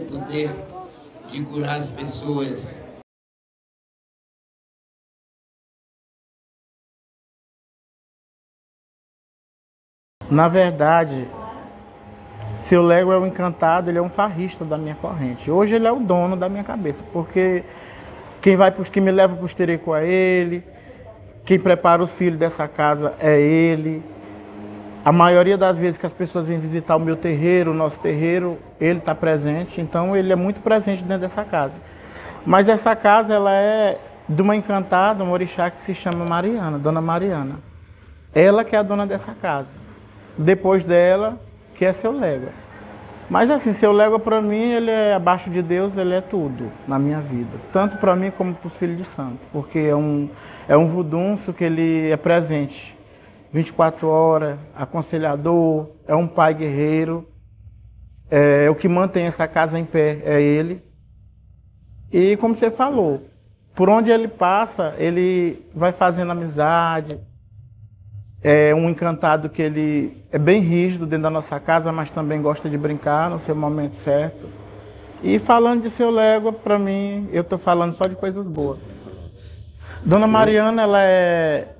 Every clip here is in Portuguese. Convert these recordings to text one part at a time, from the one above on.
poder de curar as pessoas. Na verdade, seu Lego é um encantado, ele é um farrista da minha corrente. Hoje ele é o dono da minha cabeça, porque quem vai pros- quem me leva para os tereco é ele, quem prepara os filhos dessa casa é ele. A maioria das vezes que as pessoas vêm visitar o meu terreiro, o nosso terreiro, ele está presente, então ele é muito presente dentro dessa casa. Mas essa casa ela é de uma encantada, uma orixá que se chama Mariana, Dona Mariana. Ela que é a dona dessa casa. Depois dela, que é seu Légua. Mas assim, seu Légua para mim, ele é abaixo de Deus, ele é tudo na minha vida. Tanto para mim como para os filhos de santo. Porque é um, é um vudunço que ele é presente 24 horas, aconselhador, é um pai guerreiro. É, o que mantém essa casa em pé é ele. E como você falou, por onde ele passa, ele vai fazendo amizade, é um encantado que ele é bem rígido dentro da nossa casa, mas também gosta de brincar no seu momento certo. E falando de seu Légua, para mim, eu estou falando só de coisas boas. Dona Mariana, ela é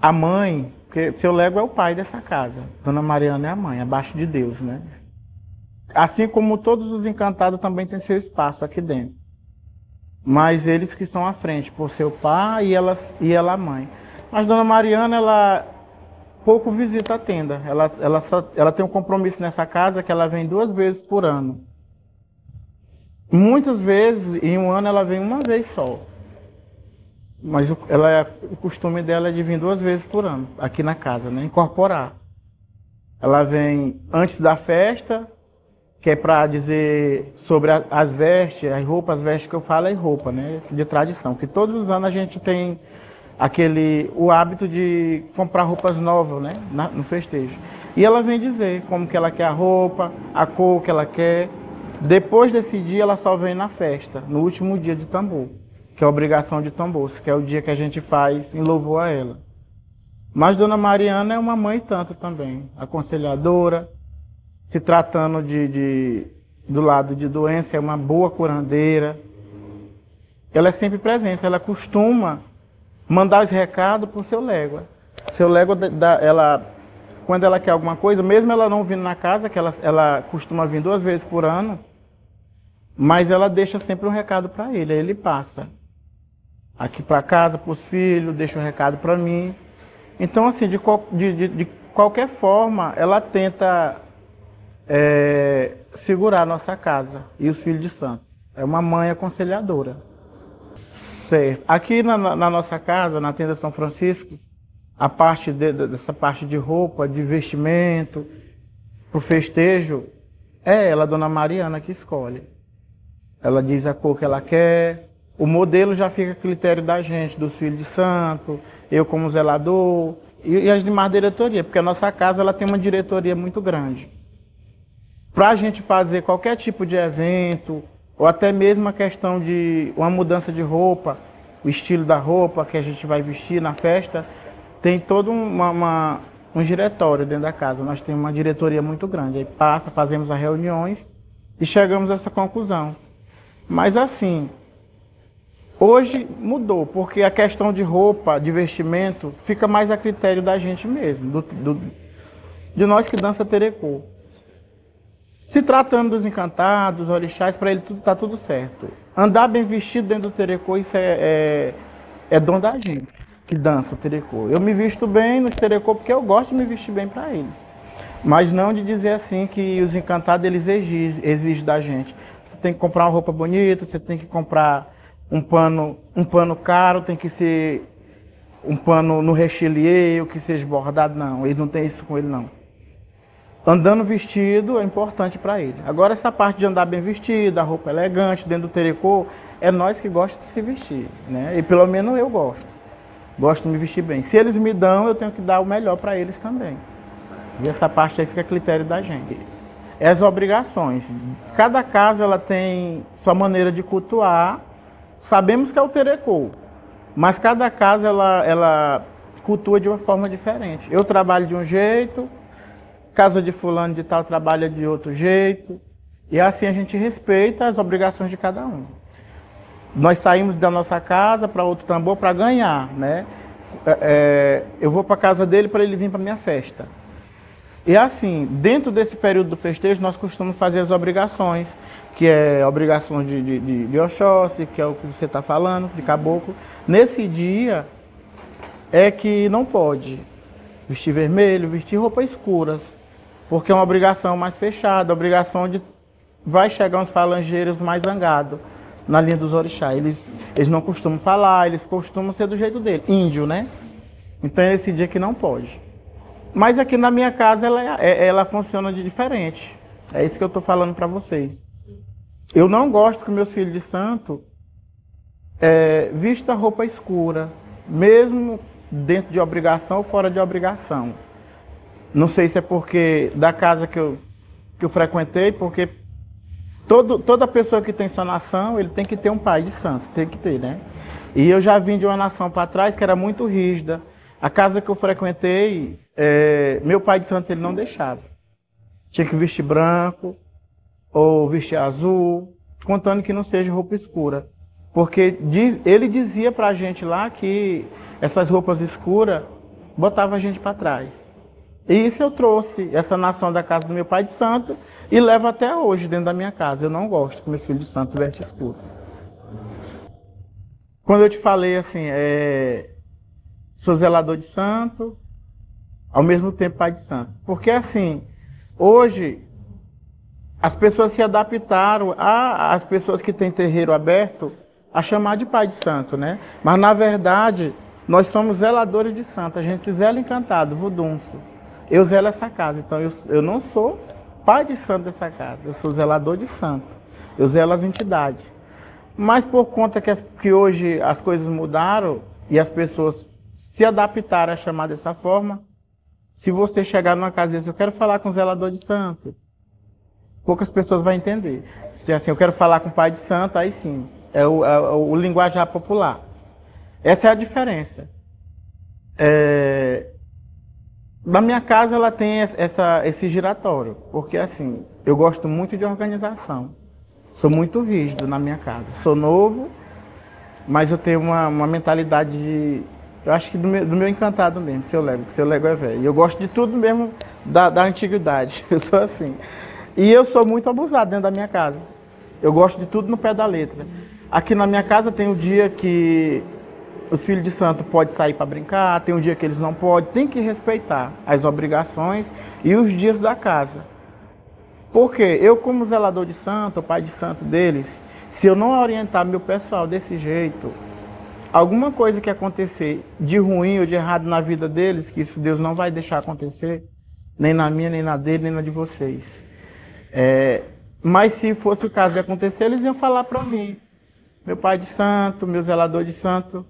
a mãe, porque seu Légua é o pai dessa casa. Dona Mariana é a mãe, abaixo de Deus, né? Assim como todos os encantados também têm seu espaço aqui dentro. Mas eles que estão à frente, por seu pai e ela, e ela a mãe. Mas Dona Mariana, ela pouco visita a tenda. Ela, ela, só, ela tem um compromisso nessa casa que ela vem duas vezes por ano. Muitas vezes, em um ano, ela vem uma vez só. Mas ela, é- o costume dela é de vir duas vezes por ano, aqui na casa, né? Incorporar. Ela vem antes da festa, que é para dizer sobre as vestes, as roupas, as vestes que eu falo é roupa, né? De tradição. Que todos os anos a gente tem aquele o hábito de comprar roupas novas, né? Na- no festejo. E ela vem dizer como que ela quer a roupa, a cor que ela quer. Depois desse dia ela só vem na festa, no último dia de tambor, que é a obrigação de tambor, que é o dia que a gente faz em louvor a ela. Mas Dona Mariana é uma mãe tanto também, aconselhadora, se tratando de, de, do lado de doença, é uma boa curandeira. Ela é sempre presente, ela costuma mandar os recados para o seu légua. Seu légua, ela, quando ela quer alguma coisa, mesmo ela não vindo na casa, que ela, ela costuma vir duas vezes por ano, mas ela deixa sempre um recado para ele, aí ele passa. Aqui para casa, para os filhos, deixa um recado para mim. Então, assim, de, de, de, de, qualquer forma, ela tenta é, segurar a nossa casa e os filhos de santo. É uma mãe aconselhadora. Certo. Aqui na, na nossa casa, na tenda São Francisco, a parte de, dessa parte de roupa, de vestimento, para o festejo, é ela, dona Mariana, que escolhe. Ela diz a cor que ela quer. O modelo já fica a critério da gente, dos filhos de santo, eu como zelador e, e as demais diretorias, porque a nossa casa ela tem uma diretoria muito grande. Para a gente fazer qualquer tipo de evento, ou até mesmo a questão de uma mudança de roupa, o estilo da roupa que a gente vai vestir na festa, tem todo uma, uma, um diretório dentro da casa. Nós temos uma diretoria muito grande. Aí passa, fazemos as reuniões e chegamos a essa conclusão. Mas assim, hoje mudou, porque a questão de roupa, de vestimento, fica mais a critério da gente mesmo, do, do, de nós que dança terecô. Se tratando dos encantados, orixás, para ele tudo tá tudo certo. Andar bem vestido dentro do terecô, isso é, é, é dom da gente, que dança terecô. Eu me visto bem no terecô porque eu gosto de me vestir bem para eles. Mas não de dizer assim que os encantados eles exigem, exigem da gente. Você tem que comprar uma roupa bonita, você tem que comprar um pano, um pano caro, tem que ser um pano no rechelier, que seja bordado. Não, ele não tem isso com ele não andando vestido é importante para ele. Agora, essa parte de andar bem vestido, a roupa elegante, dentro do tericô, é nós que gostamos de se vestir, né? E pelo menos eu gosto. Gosto de me vestir bem. Se eles me dão, eu tenho que dar o melhor para eles também. E essa parte aí fica a critério da gente. É as obrigações. Cada casa ela tem sua maneira de cultuar. Sabemos que é o terecô, mas cada casa ela, ela cultua de uma forma diferente. Eu trabalho de um jeito, casa de fulano de tal trabalha de outro jeito. E assim a gente respeita as obrigações de cada um. Nós saímos da nossa casa para outro tambor para ganhar, né? É, é eu vou para casa dele para ele vir para minha festa. E assim, dentro desse período do festejo, nós costumamos fazer as obrigações, que é a obrigação de, de, de, de Oxóssi, que é o que você está falando, de caboclo. Nesse dia é que não pode vestir vermelho, vestir roupas escuras porque é uma obrigação mais fechada, obrigação de vai chegar uns falangeiros mais zangados na linha dos orixás. Eles, eles não costumam falar, eles costumam ser do jeito dele, índio, né? Então é esse dia que não pode. Mas aqui na minha casa ela, é, ela funciona de diferente. É isso que eu estou falando para vocês. Eu não gosto que meus filhos de santo é, vista roupa escura, mesmo dentro de obrigação ou fora de obrigação. Não sei se é porque da casa que eu, que eu frequentei, porque todo, toda pessoa que tem sua nação, ele tem que ter um pai de santo, tem que ter, né? E eu já vim de uma nação para trás que era muito rígida. A casa que eu frequentei, é, meu pai de santo ele não deixava. Tinha que vestir branco ou vestir azul, contando que não seja roupa escura. Porque diz, ele dizia para a gente lá que essas roupas escuras botavam a gente para trás. E isso eu trouxe, essa nação da casa do meu pai de santo, e levo até hoje dentro da minha casa. Eu não gosto que meus filhos de santo vestem escuro. Quando eu te falei assim, é, sou zelador de santo, ao mesmo tempo pai de santo. Porque assim, hoje as pessoas se adaptaram a, as pessoas que têm terreiro aberto a chamar de pai de santo, né? Mas na verdade, nós somos zeladores de santo. A gente zela encantado, vudunço. Eu zelo essa casa, então eu, eu não sou pai de santo dessa casa, eu sou zelador de santo. Eu zelo as entidades. Mas por conta que, as, que hoje as coisas mudaram e as pessoas se adaptaram a chamar dessa forma, se você chegar numa casa e dizer, eu quero falar com o zelador de santo, poucas pessoas vão entender. Se assim, eu quero falar com o pai de santo, aí sim, é o, é o linguajar popular. Essa é a diferença. É, Na minha casa ela tem essa, esse giratório, porque assim, eu gosto muito de organização. Sou muito rígido na minha casa. Sou novo, mas eu tenho uma, uma mentalidade de. Eu acho que do meu, do meu encantado mesmo, seu Lego, que seu Lego é velho. E eu gosto de tudo mesmo da, da antiguidade. Eu sou assim. E eu sou muito abusado dentro da minha casa. Eu gosto de tudo no pé da letra. Aqui na minha casa tem o dia que os filhos de santo podem sair para brincar, tem um dia que eles não podem, tem que respeitar as obrigações e os dias da casa. Porque eu, como zelador de santo, pai de santo deles, se eu não orientar meu pessoal desse jeito, alguma coisa que acontecer de ruim ou de errado na vida deles, que isso Deus não vai deixar acontecer, nem na minha, nem na dele, nem na de vocês. É, mas se fosse o caso de acontecer, eles iam falar para mim, meu pai de santo, meu zelador de santo,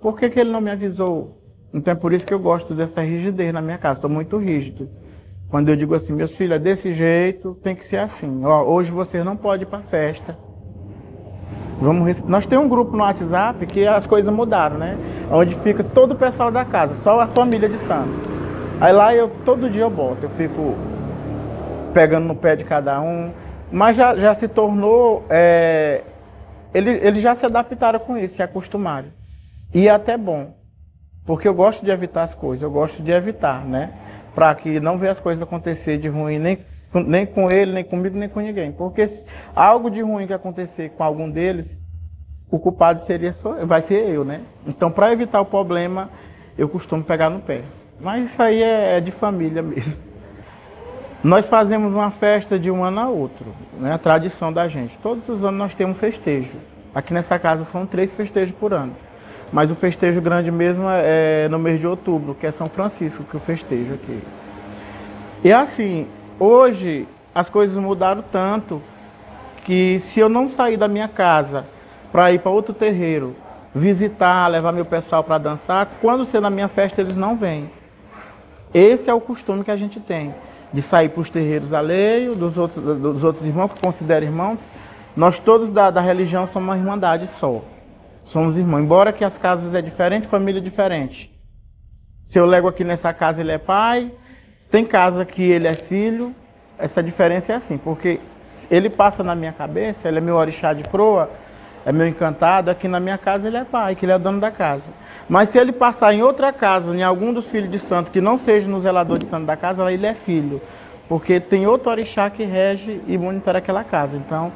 por que, que ele não me avisou? Então é por isso que eu gosto dessa rigidez na minha casa, sou muito rígido. Quando eu digo assim, meus filhos, é desse jeito, tem que ser assim. Ó, hoje você não pode ir para festa. Vamos Nós temos um grupo no WhatsApp que as coisas mudaram, né? Onde fica todo o pessoal da casa, só a família de santo. Aí lá eu todo dia eu boto, eu fico pegando no pé de cada um. Mas já, já se tornou. É... Eles, eles já se adaptaram com isso, se acostumaram. E é até bom, porque eu gosto de evitar as coisas, eu gosto de evitar, né? Para que não veja as coisas acontecer de ruim, nem, nem com ele, nem comigo, nem com ninguém. Porque se algo de ruim que acontecer com algum deles, o culpado seria só, vai ser eu, né? Então, para evitar o problema, eu costumo pegar no pé. Mas isso aí é, é de família mesmo. Nós fazemos uma festa de um ano a outro, né? A tradição da gente. Todos os anos nós temos festejo. Aqui nessa casa são três festejos por ano. Mas o festejo grande mesmo é, é no mês de outubro, que é São Francisco, que eu festejo aqui. E assim, hoje as coisas mudaram tanto que se eu não sair da minha casa para ir para outro terreiro, visitar, levar meu pessoal para dançar, quando ser na minha festa eles não vêm. Esse é o costume que a gente tem, de sair para os terreiros alheios, dos outros, dos outros irmãos que considero irmão. Nós todos da, da religião somos uma irmandade só. Somos irmãos. Embora que as casas é diferente, família é diferente. Se eu lego aqui nessa casa, ele é pai. Tem casa que ele é filho. Essa diferença é assim, porque ele passa na minha cabeça, ele é meu orixá de proa, é meu encantado. Aqui na minha casa ele é pai, que ele é dono da casa. Mas se ele passar em outra casa, em algum dos filhos de santo, que não seja no zelador de santo da casa, ele é filho. Porque tem outro orixá que rege e monitora aquela casa. Então,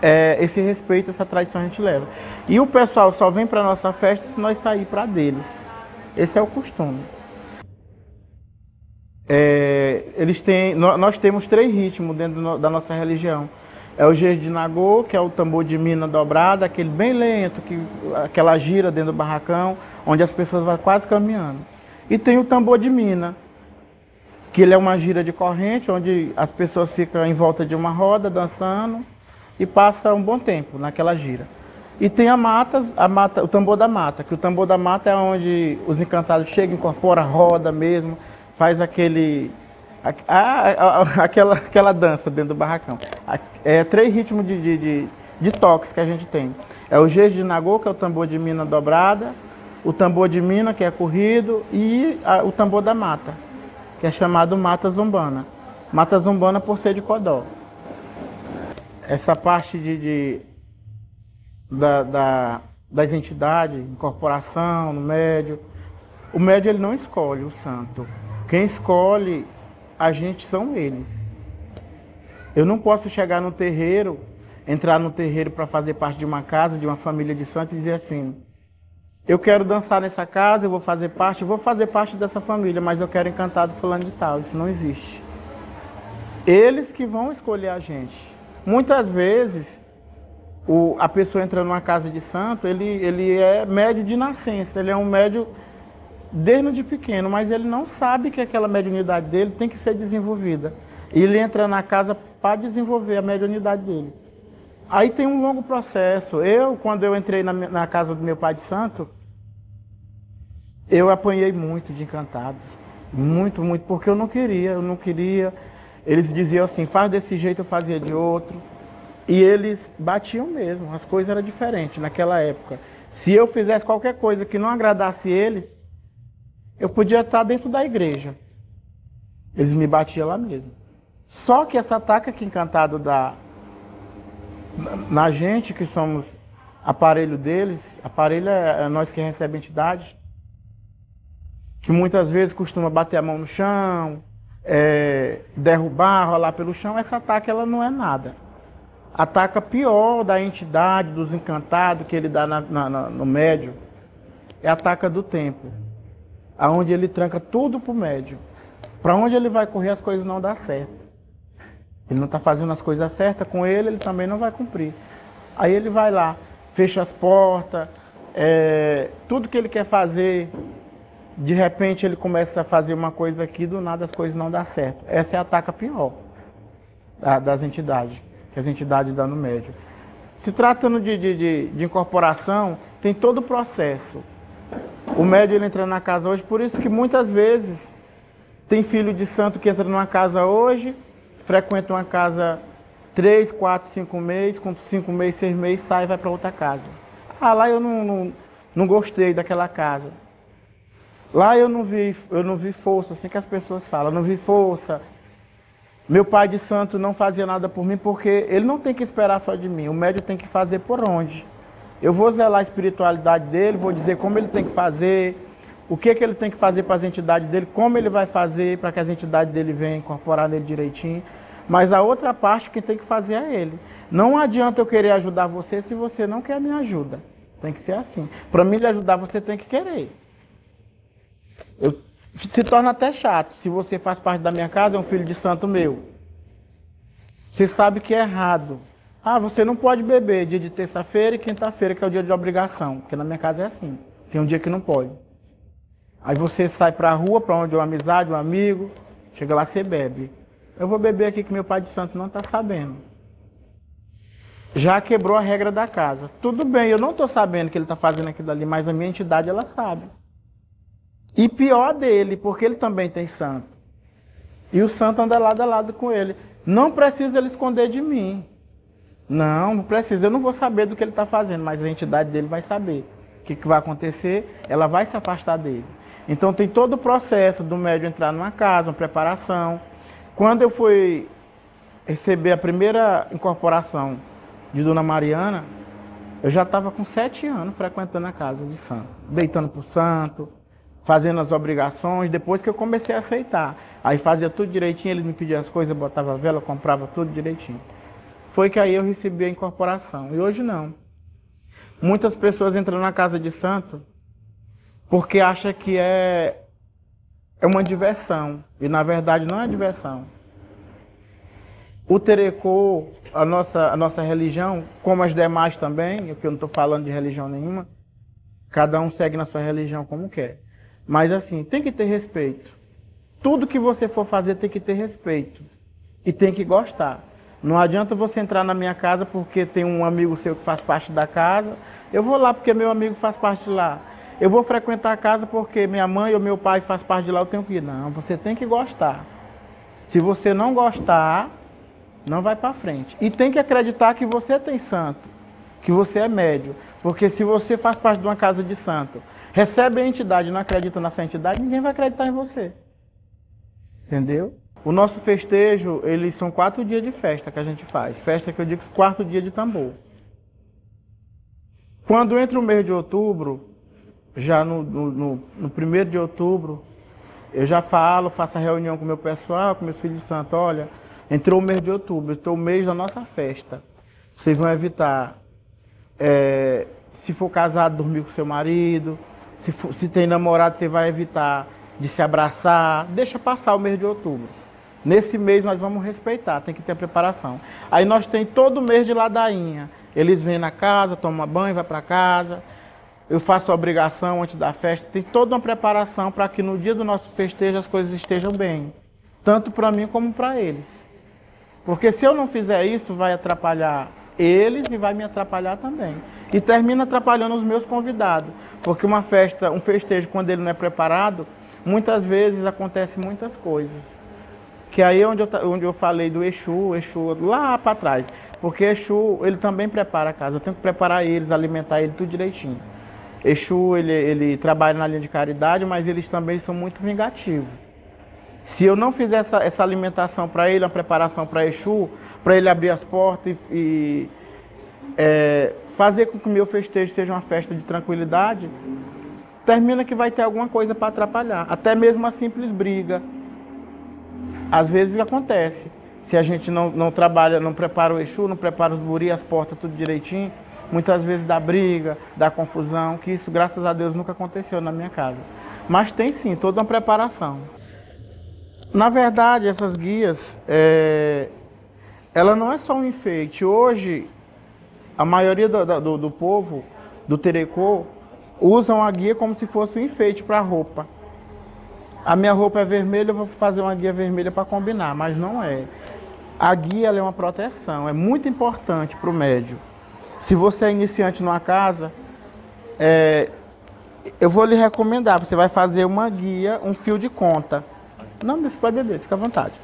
é, esse respeito, essa tradição a gente leva. E o pessoal só vem para nossa festa se nós sair para deles. Esse é o costume. É, eles têm, nós temos três ritmos dentro da nossa religião. É o jeito de nagô, que é o tambor de mina dobrada, aquele bem lento, que, aquela gira dentro do barracão, onde as pessoas vão quase caminhando. E tem o tambor de mina, que ele é uma gira de corrente, onde as pessoas ficam em volta de uma roda dançando e passa um bom tempo naquela gira. E tem a mata, a mata, o tambor da mata, que o tambor da mata é onde os encantados chegam, incorpora, roda mesmo, faz aquele a, a, a, aquela, aquela dança dentro do barracão. É três ritmos de, de, de, de toques que a gente tem. É o jeito de nagô, que é o tambor de mina dobrada, o tambor de mina, que é corrido, e o tambor da mata, que é chamado mata zumbana. Mata zumbana por ser de codó essa parte de, de da, da, das entidades, incorporação, no médio, o médio ele não escolhe o santo. Quem escolhe a gente são eles. Eu não posso chegar no terreiro, entrar no terreiro para fazer parte de uma casa, de uma família de santos e dizer assim: eu quero dançar nessa casa, eu vou fazer parte, eu vou fazer parte dessa família, mas eu quero encantado fulano de tal. Isso não existe. Eles que vão escolher a gente. Muitas vezes, o, a pessoa entra numa casa de santo, ele, ele é médio de nascença, ele é um médio desde de pequeno, mas ele não sabe que aquela mediunidade dele tem que ser desenvolvida. Ele entra na casa para desenvolver a mediunidade dele. Aí tem um longo processo. Eu, quando eu entrei na, na casa do meu pai de santo, eu apanhei muito de encantado. Muito, muito, porque eu não queria, eu não queria. Eles diziam assim, faz desse jeito, eu fazia de outro. E eles batiam mesmo, as coisas eram diferentes naquela época. Se eu fizesse qualquer coisa que não agradasse eles, eu podia estar dentro da igreja. Eles me batiam lá mesmo. Só que essa ataca que encantado dá na, gente, que somos aparelho deles, aparelho é, é nós que recebemos entidade, que muitas vezes costuma bater a mão no chão, é, derrubar, rolar pelo chão, essa ataque ela não é nada. Ataca pior da entidade, dos encantados que ele dá na, na, no médio, é ataca do tempo, aonde ele tranca tudo pro médio. Para onde ele vai correr, as coisas não dão certo. Ele não está fazendo as coisas certas com ele, ele também não vai cumprir. Aí ele vai lá, fecha as portas, é, tudo que ele quer fazer, de repente ele começa a fazer uma coisa aqui, do nada as coisas não dão certo. Essa é a ataca pior das entidades, que as entidades dão no médio. Se tratando de, de, de, de incorporação, tem todo o processo. O médio ele entra na casa hoje, por isso que muitas vezes tem filho de santo que entra numa casa hoje, frequenta uma casa três, quatro, cinco meses, com cinco meses, seis meses, sai e vai para outra casa. Ah, lá eu não, não, não gostei daquela casa. Lá eu não vi, eu não vi força, assim que as pessoas falam, não vi força. Meu pai de santo não fazia nada por mim porque ele não tem que esperar só de mim, o médio tem que fazer por onde. Eu vou zelar a espiritualidade dele, vou dizer como ele tem que fazer, o que, que ele tem que fazer para as entidades dele, como ele vai fazer para que as entidades dele venham incorporar nele direitinho. Mas a outra parte quem tem que fazer é ele. Não adianta eu querer ajudar você se você não quer minha ajuda. Tem que ser assim. Para mim lhe ajudar, você tem que querer. Eu, se torna até chato. Se você faz parte da minha casa, é um filho de santo meu. Você sabe que é errado. Ah, você não pode beber dia de terça-feira e quinta-feira, que é o dia de obrigação. Porque na minha casa é assim. Tem um dia que não pode. Aí você sai para a rua, para onde uma amizade, um amigo, chega lá, você bebe. Eu vou beber aqui que meu pai de santo não está sabendo. Já quebrou a regra da casa. Tudo bem, eu não estou sabendo que ele está fazendo aquilo ali, mas a minha entidade ela sabe. E pior dele, porque ele também tem santo. E o santo anda lado a lado com ele. Não precisa ele esconder de mim. Não, não precisa. Eu não vou saber do que ele está fazendo, mas a entidade dele vai saber. O que, que vai acontecer? Ela vai se afastar dele. Então tem todo o processo do médium entrar numa casa, uma preparação. Quando eu fui receber a primeira incorporação de Dona Mariana, eu já estava com sete anos frequentando a casa de santo, deitando para o santo, fazendo as obrigações, depois que eu comecei a aceitar. Aí fazia tudo direitinho, ele me pedia as coisas, botava vela, comprava tudo direitinho. Foi que aí eu recebi a incorporação. E hoje não. Muitas pessoas entram na casa de santo porque acha que é, é uma diversão. E na verdade não é diversão. O Terecô, a nossa, a nossa religião, como as demais também, porque eu não estou falando de religião nenhuma, cada um segue na sua religião como quer. Mas assim, tem que ter respeito. Tudo que você for fazer tem que ter respeito. E tem que gostar. Não adianta você entrar na minha casa porque tem um amigo seu que faz parte da casa. Eu vou lá porque meu amigo faz parte de lá. Eu vou frequentar a casa porque minha mãe ou meu pai faz parte de lá, eu tenho que ir. Não, você tem que gostar. Se você não gostar, não vai para frente. E tem que acreditar que você tem santo, que você é médio. Porque se você faz parte de uma casa de santo, recebe a entidade e não acredita na sua entidade, ninguém vai acreditar em você. Entendeu? O nosso festejo, eles são quatro dias de festa que a gente faz. Festa que eu digo quarto dia de tambor. Quando entra o mês de outubro, já no, no, no, primeiro de outubro, eu já falo, faço a reunião com o meu pessoal, com meus filhos de santo, olha, entrou o mês de outubro, entrou o mês da nossa festa. Vocês vão evitar, é, se for casado, dormir com seu marido, se, for, se tem namorado, você vai evitar de se abraçar, deixa passar o mês de outubro. Nesse mês nós vamos respeitar, tem que ter preparação. Aí nós tem todo mês de ladainha. Eles vêm na casa, tomam banho, vai para casa eu faço a obrigação antes da festa, tem toda uma preparação para que no dia do nosso festejo as coisas estejam bem, tanto para mim como para eles. Porque se eu não fizer isso, vai atrapalhar eles e vai me atrapalhar também. E termina atrapalhando os meus convidados, porque uma festa, um festejo quando ele não é preparado, muitas vezes acontece muitas coisas. Que aí é onde eu, onde eu falei do Exu, Exu lá para trás. Porque Exu, ele também prepara a casa. Eu tenho que preparar eles, alimentar ele tudo direitinho. Exu, ele, ele trabalha na linha de caridade, mas eles também são muito vingativos. Se eu não fizer essa, essa alimentação para ele, a preparação para Exu, para ele abrir as portas e, e é, fazer com que o meu festejo seja uma festa de tranquilidade, termina que vai ter alguma coisa para atrapalhar. Até mesmo uma simples briga. Às vezes acontece. Se a gente não, não trabalha, não prepara o Exu, não prepara os buri, as portas, tudo direitinho, muitas vezes dá briga, dá confusão, que isso, graças a Deus, nunca aconteceu na minha casa. Mas tem sim, toda uma preparação. Na verdade, essas guias, é, ela não é só um enfeite. Hoje, a maioria do, do, do povo, do Terecô, usam a guia como se fosse um enfeite para a roupa. A minha roupa é vermelha, eu vou fazer uma guia vermelha para combinar, mas não é. A guia é uma proteção, é muito importante para o médio. Se você é iniciante numa casa, é, eu vou lhe recomendar, você vai fazer uma guia, um fio de conta. Não, pode beber, fica à vontade.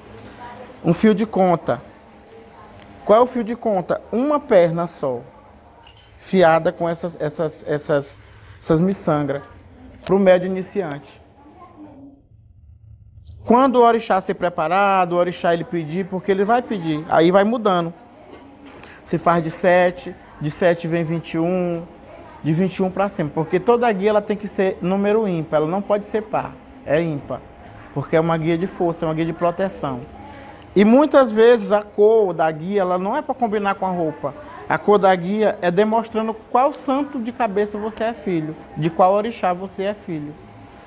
Um fio de conta. Qual é o fio de conta? Uma perna só, fiada com essas, essas, essas, essas miçangras, para o médio iniciante. Quando o orixá ser preparado, o orixá ele pedir, porque ele vai pedir, aí vai mudando. Se faz de 7, de 7 vem 21, de 21 para cima, porque toda guia ela tem que ser número ímpar, ela não pode ser par, é ímpar, porque é uma guia de força, é uma guia de proteção. E muitas vezes a cor da guia ela não é para combinar com a roupa. A cor da guia é demonstrando qual santo de cabeça você é filho, de qual orixá você é filho.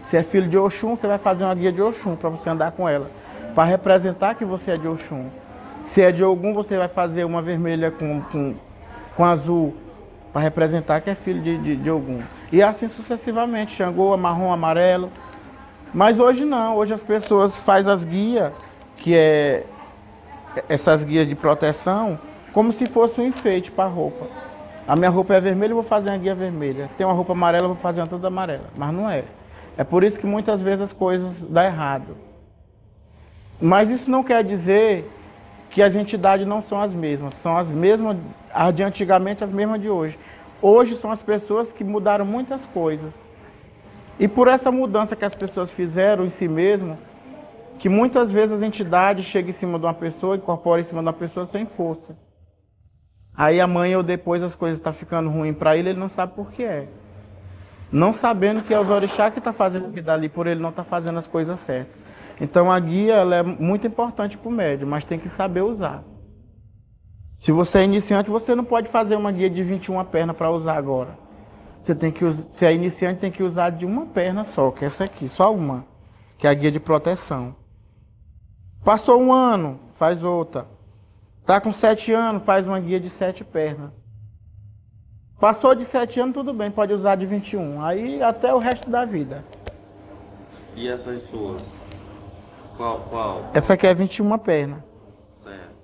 Se é filho de Oxum, você vai fazer uma guia de Oxum para você andar com ela, para representar que você é de Oxum. Se é de Ogum, você vai fazer uma vermelha com, com, com azul, para representar que é filho de, de, de Ogum. E assim sucessivamente, Xangô, marrom, amarelo. Mas hoje não, hoje as pessoas fazem as guias, que é essas guias de proteção, como se fosse um enfeite para a roupa. A minha roupa é vermelha, eu vou fazer uma guia vermelha. Tem uma roupa amarela, eu vou fazer uma toda amarela. Mas não é. É por isso que muitas vezes as coisas dão errado. Mas isso não quer dizer que as entidades não são as mesmas. São as mesmas, as de antigamente, as mesmas de hoje. Hoje são as pessoas que mudaram muitas coisas. E por essa mudança que as pessoas fizeram em si mesmo, que muitas vezes as entidades chegam em cima de uma pessoa, incorporam em cima de uma pessoa sem força. Aí amanhã ou depois as coisas estão tá ficando ruins para ele, ele não sabe por que é não sabendo que é os orixá que está fazendo aquilo dali por ele não está fazendo as coisas certas. Então a guia ela é muito importante para o médio, mas tem que saber usar. Se você é iniciante, você não pode fazer uma guia de 21 pernas para usar agora. Você tem que se é iniciante, tem que usar de uma perna só, que é essa aqui, só uma, que é a guia de proteção. Passou um ano, faz outra. Tá com sete anos, faz uma guia de sete pernas. Passou de 7 anos, tudo bem, pode usar de 21. Aí até o resto da vida. E essas suas? Qual? qual? Essa aqui é 21 perna. Certo.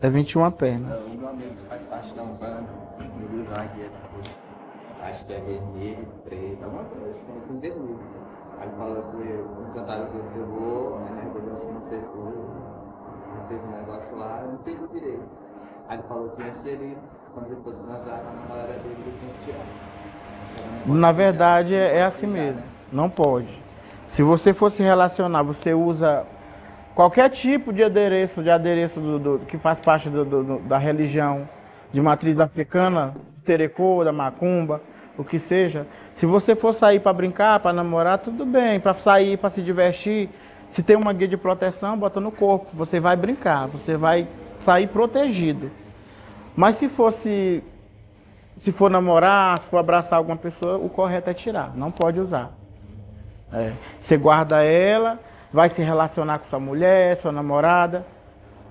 É 21 pernas. O meu amigo faz parte da Umbanda, ele usa uma guia, acho que é vermelho, preto, alguma coisa assim, com vermelho. Aí fala que o cantário que ele pegou, a energia assim não acertou, fez um negócio lá, não o direito. Aí ele falou que ia ser ele quando fosse transar, a namorada dele ele tinha que tirar. Na verdade é, é assim mesmo, não pode. Se você for se relacionar, você usa qualquer tipo de adereço, de adereço do, do que faz parte do, do, da religião de matriz africana, terecô, da macumba, o que seja. Se você for sair para brincar, para namorar, tudo bem. Para sair, para se divertir, se tem uma guia de proteção, bota no corpo. Você vai brincar, você vai sair protegido. Mas se fosse, se for namorar, se for abraçar alguma pessoa, o correto é tirar, não pode usar. É. Você guarda ela, vai se relacionar com sua mulher, sua namorada.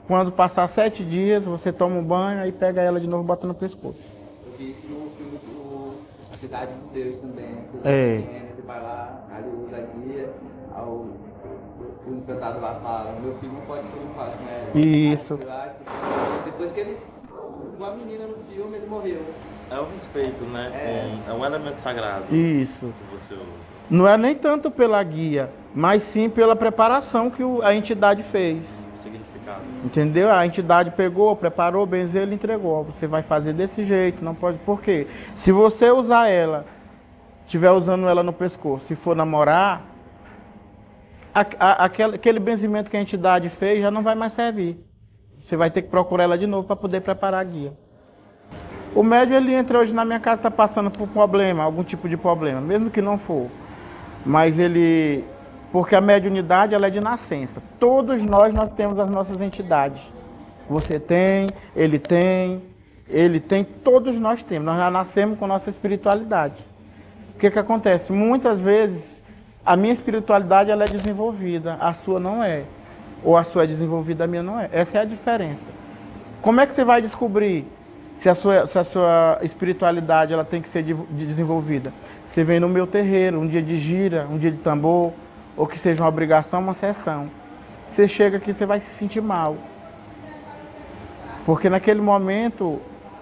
Quando passar sete dias, você toma um banho, aí pega ela de novo e bota no pescoço. Eu vi isso no filme do A Cidade de Deus também. É. Ele vai lá, ali usa a guia, ao, o encantado lá fala, meu filho não pode preocupar com ela. Isso. Depois que ele uma menina no filme, ele morreu. É o respeito, né? É. É um elemento sagrado Isso. que você usa. Não é nem tanto pela guia, mas sim pela preparação que a entidade fez. Significado. Entendeu? A entidade pegou, preparou, benzeu e entregou. Você vai fazer desse jeito, não pode. Por quê? Se você usar ela, estiver usando ela no pescoço, se for namorar, a- a- aquele, aquele benzimento que a entidade fez já não vai mais servir. Você vai ter que procurar ela de novo para poder preparar a guia. O médium ele entra hoje na minha casa está passando por problema, algum tipo de problema, mesmo que não for. Mas ele, porque a mediunidade ela é de nascença. Todos nós nós temos as nossas entidades. Você tem, ele tem, ele tem, todos nós temos. Nós já nascemos com nossa espiritualidade. O que que acontece? Muitas vezes a minha espiritualidade ela é desenvolvida, a sua não é. Ou a sua é desenvolvida, a minha não é. Essa é a diferença. Como é que você vai descobrir se a sua, se a sua espiritualidade ela tem que ser de- de- desenvolvida? Você vem no meu terreiro, um dia de gira, um dia de tambor, ou que seja uma obrigação, uma sessão. Você chega aqui, você vai se sentir mal. Porque naquele momento,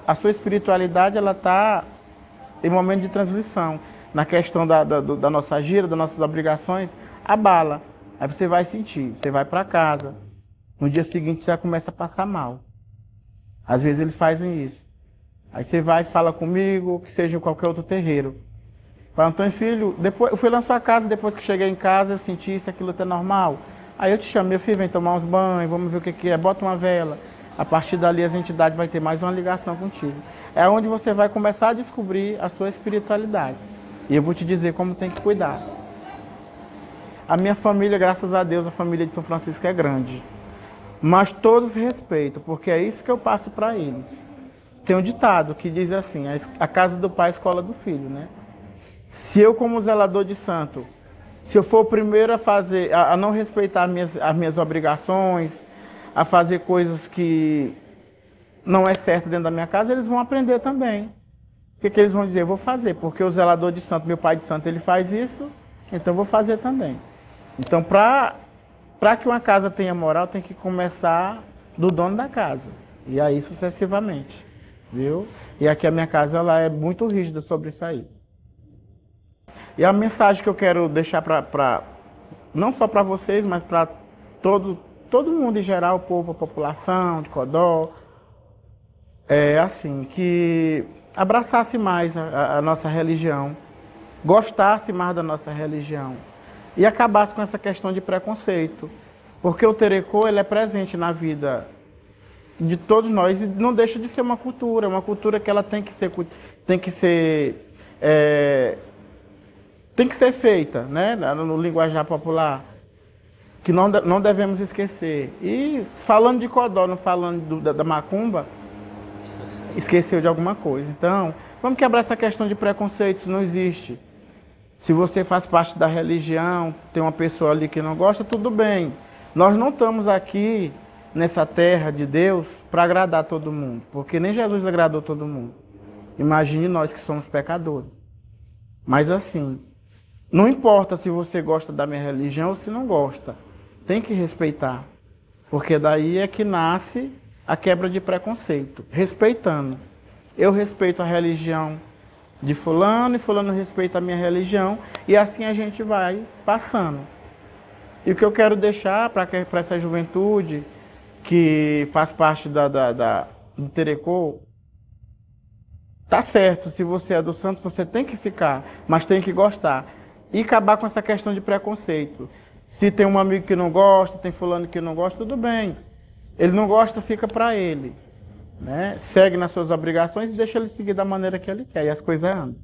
a sua espiritualidade ela está em momento de transição. Na questão da, da, da nossa gira, das nossas obrigações, abala. Aí você vai sentir, você vai para casa. No dia seguinte você já começa a passar mal. Às vezes eles fazem isso. Aí você vai fala comigo, que seja em qualquer outro terreiro. Fala, Antônio Filho, depois, eu fui lá na sua casa, depois que cheguei em casa, eu senti isso, aquilo até normal. Aí eu te chamo, meu filho, vem tomar uns banhos, vamos ver o que, que é, bota uma vela. A partir dali as entidades vai ter mais uma ligação contigo. É onde você vai começar a descobrir a sua espiritualidade. E eu vou te dizer como tem que cuidar. A minha família, graças a Deus, a família de São Francisco é grande. Mas todos respeitam, porque é isso que eu passo para eles. Tem um ditado que diz assim: a casa do pai é a escola do filho, né? Se eu, como zelador de santo, se eu for o primeiro a fazer, a, a não respeitar as minhas, as minhas obrigações, a fazer coisas que não é certo dentro da minha casa, eles vão aprender também. O que, que eles vão dizer? Eu vou fazer, porque o zelador de santo, meu pai de santo, ele faz isso, então eu vou fazer também. Então, para que uma casa tenha moral, tem que começar do dono da casa. E aí sucessivamente. Viu? E aqui a minha casa ela é muito rígida sobre isso aí. E a mensagem que eu quero deixar para não só para vocês, mas para todo todo mundo em geral, o povo, a população de Codó, é assim, que abraçasse mais a- a, a nossa religião, gostasse mais da nossa religião e acabasse com essa questão de preconceito. Porque o terecô ele é presente na vida de todos nós e não deixa de ser uma cultura, uma cultura que ela tem que ser, tem que ser, é, tem que ser feita, né, no linguajar popular, que não, não devemos esquecer. E falando de Codó, não falando do- da, da macumba, esqueceu de alguma coisa. Então, vamos quebrar essa questão de preconceitos, não existe. Se você faz parte da religião, tem uma pessoa ali que não gosta, tudo bem. Nós não estamos aqui nessa terra de Deus para agradar todo mundo, porque nem Jesus agradou todo mundo. Imagine nós que somos pecadores. Mas assim, não importa se você gosta da minha religião ou se não gosta, tem que respeitar, porque daí é que nasce a quebra de preconceito, respeitando. Eu respeito a religião de fulano e fulano respeita a minha religião e assim a gente vai passando. E o que eu quero deixar para essa juventude que faz parte da, da, da- do Terecô, tá certo, se você é do santo, você tem que ficar, mas tem que gostar. E acabar com essa questão de preconceito. Se tem um amigo que não gosta, tem fulano que não gosta, tudo bem. Ele não gosta, fica para ele. Né? Segue nas suas obrigações e deixa ele seguir da maneira que ele quer. E as coisas andam.